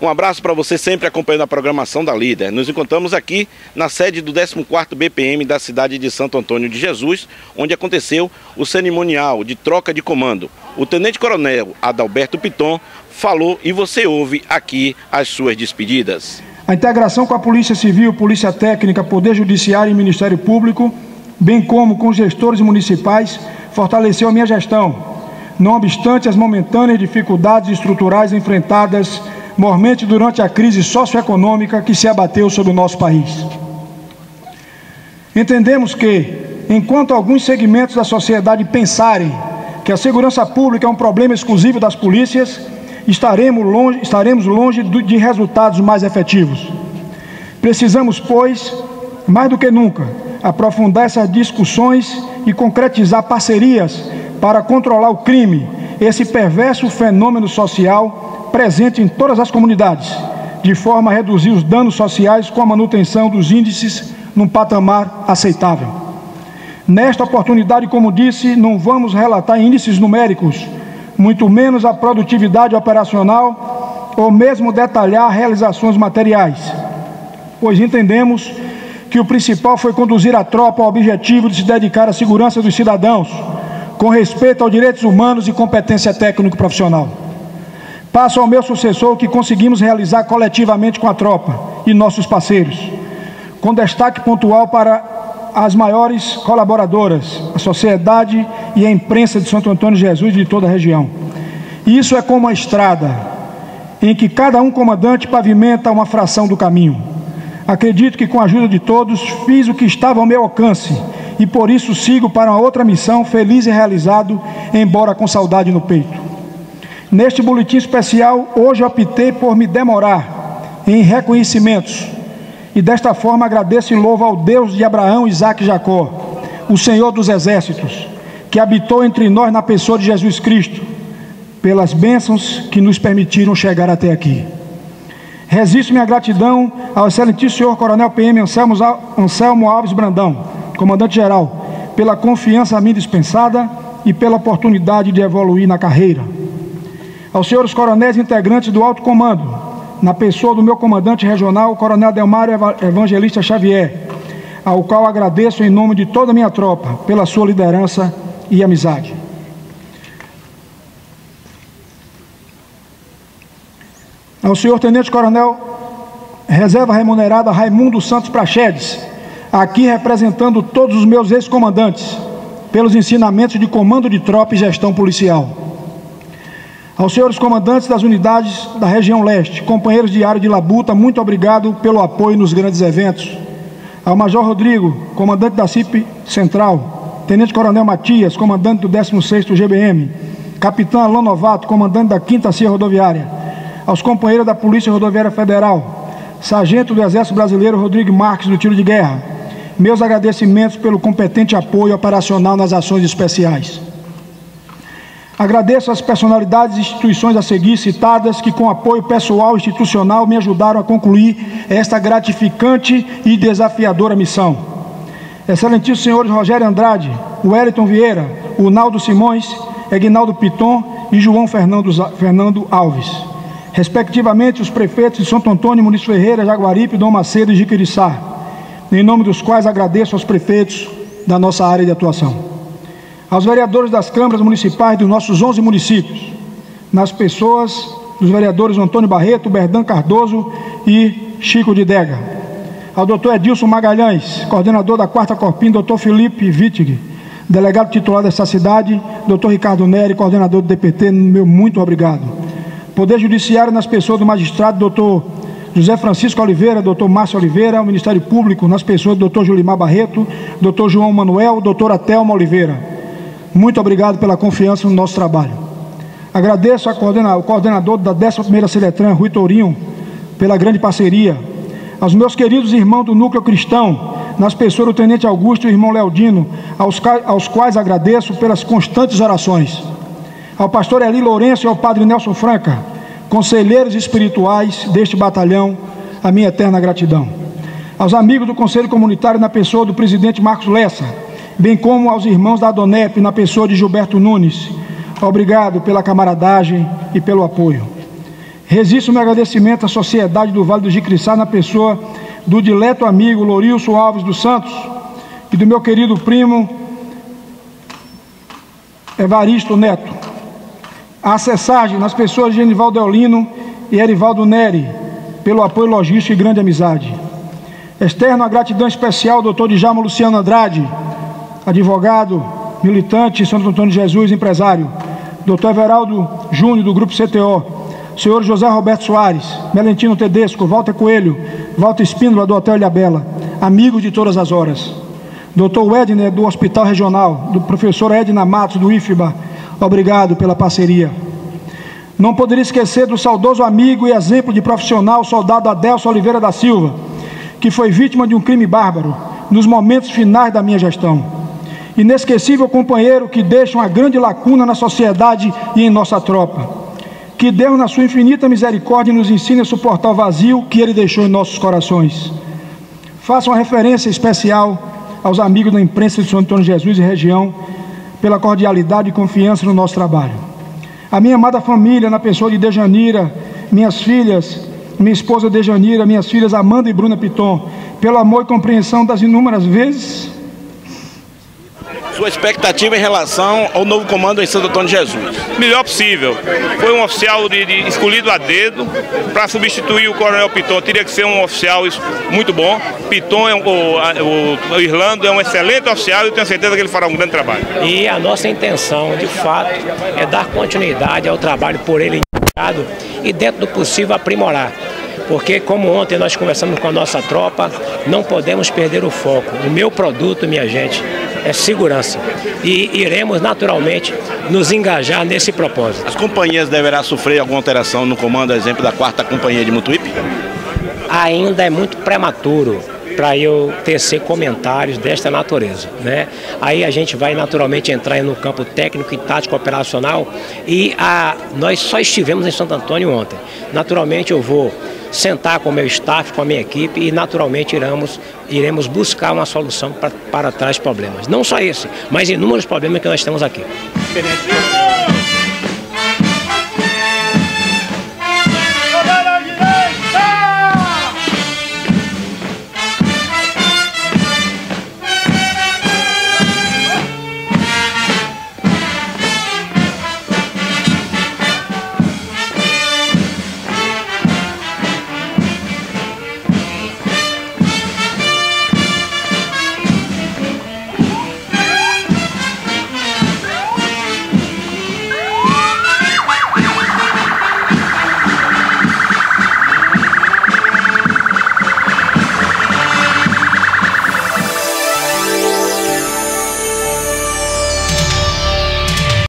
Um abraço para você sempre acompanhando a programação da Líder. Nos encontramos aqui na sede do 14º BPM da cidade de Santo Antônio de Jesus, onde aconteceu o cerimonial de troca de comando. O Tenente Coronel Adalberto Piton falou e você ouve aqui as suas despedidas. A integração com a Polícia Civil, Polícia Técnica, Poder Judiciário e Ministério Público, bem como com gestores municipais, fortaleceu a minha gestão, não obstante as momentâneas dificuldades estruturais enfrentadas mormente durante a crise socioeconômica que se abateu sobre o nosso país. Entendemos que, enquanto alguns segmentos da sociedade pensarem que a segurança pública é um problema exclusivo das polícias, estaremos longe, estaremos longe de resultados mais efetivos. Precisamos, pois, mais do que nunca, aprofundar essas discussões e concretizar parcerias para controlar o crime, esse perverso fenômeno social presente em todas as comunidades, de forma a reduzir os danos sociais com a manutenção dos índices num patamar aceitável. Nesta oportunidade, como disse, não vamos relatar índices numéricos, muito menos a produtividade operacional ou mesmo detalhar realizações materiais, pois entendemos que o principal foi conduzir a tropa ao objetivo de se dedicar à segurança dos cidadãos com respeito aos direitos humanos e competência técnico-profissional. Passo ao meu sucessor o que conseguimos realizar coletivamente com a tropa e nossos parceiros, com destaque pontual para as maiores colaboradoras, a sociedade e a imprensa de Santo Antônio Jesus de toda a região. Isso é como uma estrada, em que cada um comandante pavimenta uma fração do caminho. Acredito que com a ajuda de todos fiz o que estava ao meu alcance e por isso sigo para uma outra missão, feliz e realizado, embora com saudade no peito. Neste boletim especial, hoje optei por me demorar em reconhecimentos e desta forma agradeço e louvo ao Deus de Abraão, Isaac e Jacó, o Senhor dos exércitos, que habitou entre nós na pessoa de Jesus Cristo, pelas bênçãos que nos permitiram chegar até aqui. Resisto minha gratidão ao excelentíssimo senhor Coronel PM Anselmo Alves Brandão, comandante-geral, pela confiança a mim dispensada e pela oportunidade de evoluir na carreira. Aos senhores coronéis integrantes do alto comando, na pessoa do meu comandante regional, Coronel Delmário Evangelista Xavier, ao qual agradeço em nome de toda a minha tropa pela sua liderança e amizade. Ao senhor Tenente Coronel Reserva Remunerada Raimundo Santos Prachedes, aqui representando todos os meus ex-comandantes, pelos ensinamentos de comando de tropa e gestão policial. Aos senhores comandantes das unidades da região leste, companheiros de área de labuta, muito obrigado pelo apoio nos grandes eventos. Ao Major Rodrigo, comandante da CIP Central, Tenente Coronel Matias, comandante do 16º GBM, Capitão Alon Novato, comandante da 5 CIA Rodoviária, aos companheiros da Polícia Rodoviária Federal, Sargento do Exército Brasileiro Rodrigo Marques, do Tiro de Guerra, meus agradecimentos pelo competente apoio operacional nas ações especiais. Agradeço às personalidades e instituições a seguir citadas que, com apoio pessoal e institucional, me ajudaram a concluir esta gratificante e desafiadora missão. Excelentíssimo senhores Rogério Andrade, Wellington Vieira, Unaldo Simões, Egnaldo Piton e João Fernando, Fernando Alves. Respectivamente, os prefeitos de Santo Antônio, Muniz Ferreira, Jaguaripe, Dom Macedo e Jiquiriçá em nome dos quais agradeço aos prefeitos da nossa área de atuação, aos vereadores das câmaras municipais dos nossos 11 municípios, nas pessoas dos vereadores Antônio Barreto, Berdan Cardoso e Chico de Dega, ao doutor Edilson Magalhães, coordenador da quarta Corpim, doutor Felipe Wittig, delegado titular dessa cidade, doutor Ricardo Neri, coordenador do DPT, meu muito obrigado. Poder Judiciário nas pessoas do magistrado, doutor José Francisco Oliveira, doutor Márcio Oliveira, o Ministério Público, nas pessoas do doutor Julimar Barreto, doutor João Manuel, doutora Thelma Oliveira. Muito obrigado pela confiança no nosso trabalho. Agradeço ao coordenador da 11ª Seletran, Rui Tourinho, pela grande parceria. Aos meus queridos irmãos do Núcleo Cristão, nas pessoas do Tenente Augusto e o irmão Leodino, aos, aos quais agradeço pelas constantes orações. Ao pastor Eli Lourenço e ao padre Nelson Franca, conselheiros espirituais deste batalhão, a minha eterna gratidão. Aos amigos do Conselho Comunitário, na pessoa do presidente Marcos Lessa, bem como aos irmãos da Adonep, na pessoa de Gilberto Nunes, obrigado pela camaradagem e pelo apoio. Registro meu agradecimento à sociedade do Vale do Jicriçá na pessoa do dileto amigo Lourilson Alves dos Santos e do meu querido primo Evaristo Neto. A acessagem nas pessoas de Genivaldo Eulino e Erivaldo Neri, pelo apoio logístico e grande amizade. Externo a gratidão especial ao doutor Djalma Luciano Andrade, advogado, militante Santo Antônio Jesus, empresário. Doutor Everaldo Júnior, do Grupo CTO. Senhor José Roberto Soares, Melentino Tedesco, Walter Coelho, Walter Espíndola, do Hotel Ilhabela, amigo de todas as horas. Doutor Edner, do Hospital Regional, do professor Edna Matos, do IFBA, obrigado pela parceria. Não poderia esquecer do saudoso amigo e exemplo de profissional, soldado Adelso Oliveira da Silva, que foi vítima de um crime bárbaro nos momentos finais da minha gestão. Inesquecível companheiro que deixa uma grande lacuna na sociedade e em nossa tropa. Que Deus, na sua infinita misericórdia, nos ensine a suportar o vazio que Ele deixou em nossos corações. Faça uma referência especial aos amigos da imprensa de São Antônio Jesus e região pela cordialidade e confiança no nosso trabalho. A minha amada família, na pessoa de Dejanira, minhas filhas, minha esposa Dejanira, minhas filhas Amanda e Bruna Piton, pelo amor e compreensão das inúmeras vezes sua expectativa em relação ao novo comando em Santo Antônio de Jesus? Melhor possível. Foi um oficial de, de escolhido a dedo para substituir o Coronel Piton. Teria que ser um oficial muito bom. Piton, é um, o, o, o Irlando é um excelente oficial e eu tenho certeza que ele fará um grande trabalho. E a nossa intenção, de fato, é dar continuidade ao trabalho por ele indicado e, dentro do possível, aprimorar porque como ontem nós conversamos com a nossa tropa, não podemos perder o foco. O meu produto, minha gente, é segurança. E iremos naturalmente nos engajar nesse propósito. As companhias deverá sofrer alguma alteração no comando, exemplo da quarta companhia de Mutuípe? Ainda é muito prematuro para eu tecer comentários desta natureza. Né? Aí a gente vai naturalmente entrar no campo técnico e tático operacional e a, nós só estivemos em Santo Antônio ontem. Naturalmente eu vou sentar com o meu staff, com a minha equipe e naturalmente iremos, iremos buscar uma solução para, para tais problemas. Não só esse, mas inúmeros problemas que nós temos aqui.